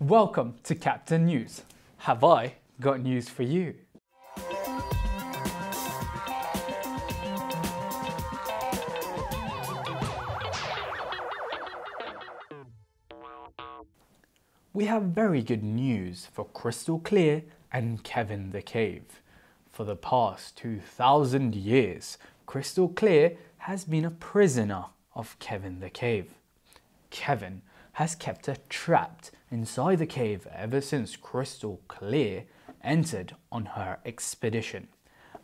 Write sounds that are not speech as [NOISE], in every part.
Welcome to Captain News. Have I got news for you? We have very good news for Crystal Clear and Kevin the Cave. For the past 2,000 years, Crystal Clear has been a prisoner of Kevin the Cave. Kevin has kept her trapped inside the cave ever since Crystal Clear entered on her expedition.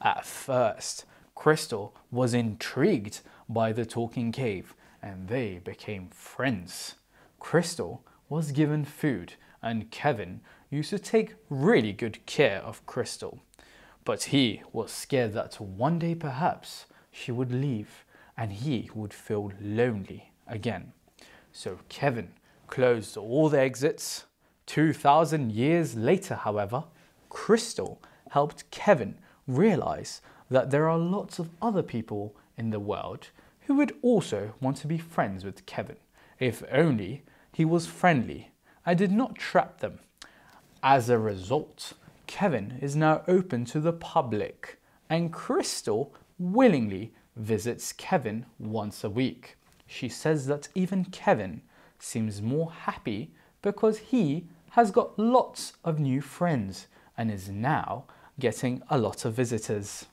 At first, Crystal was intrigued by the talking cave and they became friends. Crystal was given food and Kevin used to take really good care of Crystal. But he was scared that one day perhaps she would leave and he would feel lonely again. So Kevin closed all the exits. 2,000 years later, however, Crystal helped Kevin realize that there are lots of other people in the world who would also want to be friends with Kevin, if only he was friendly and did not trap them. As a result, Kevin is now open to the public and Crystal willingly visits Kevin once a week. She says that even Kevin seems more happy because he has got lots of new friends and is now getting a lot of visitors.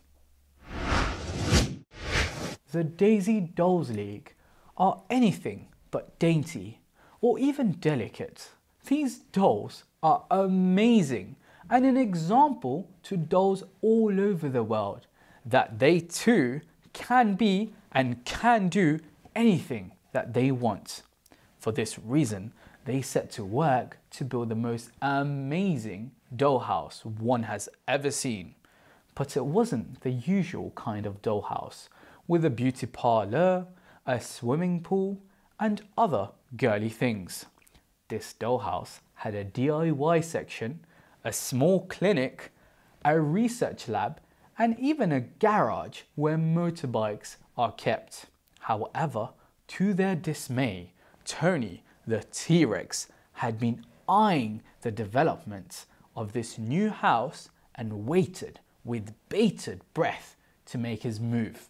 The Daisy Dolls League are anything but dainty or even delicate. These dolls are amazing and an example to dolls all over the world that they too can be and can do anything that they want. For this reason, they set to work to build the most amazing dollhouse one has ever seen. But it wasn't the usual kind of dollhouse, with a beauty parlor, a swimming pool, and other girly things. This dollhouse had a DIY section, a small clinic, a research lab, and even a garage where motorbikes are kept. However, to their dismay, Tony, the T-Rex, had been eyeing the development of this new house and waited with bated breath to make his move.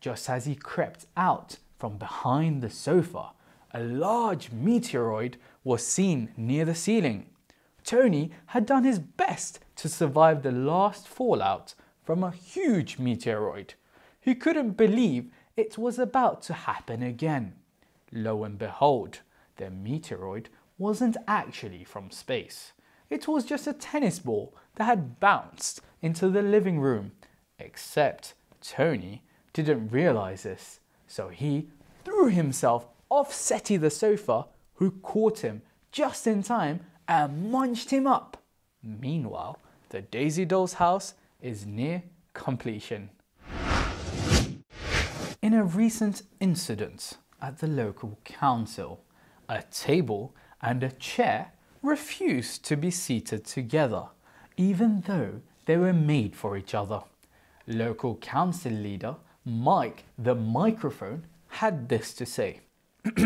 Just as he crept out from behind the sofa, a large meteoroid was seen near the ceiling. Tony had done his best to survive the last fallout from a huge meteoroid. He couldn't believe it was about to happen again. Lo and behold, the meteoroid wasn't actually from space. It was just a tennis ball that had bounced into the living room. Except Tony didn't realize this, so he threw himself off Seti the sofa, who caught him just in time and munched him up. Meanwhile, the Daisy Doll's house is near completion. In a recent incident at the local council, a table and a chair refused to be seated together, even though they were made for each other. Local council leader Mike the microphone had this to say. [CLEARS THROAT]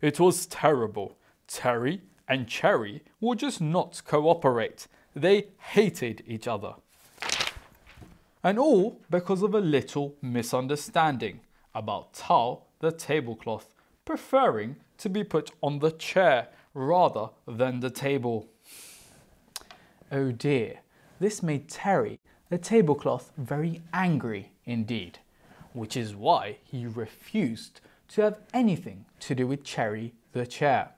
it was terrible. Terry and Cherry would just not cooperate. They hated each other. And all because of a little misunderstanding about Tao the tablecloth, preferring to be put on the chair rather than the table. Oh dear, this made Terry the tablecloth very angry indeed, which is why he refused to have anything to do with Cherry the chair.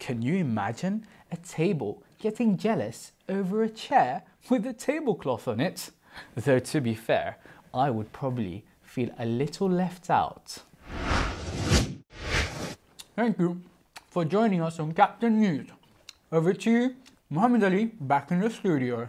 Can you imagine a table getting jealous over a chair with a tablecloth on it? [LAUGHS] Though to be fair, I would probably feel a little left out. Thank you for joining us on Captain News. Over to you, Muhammad Ali, back in the studio.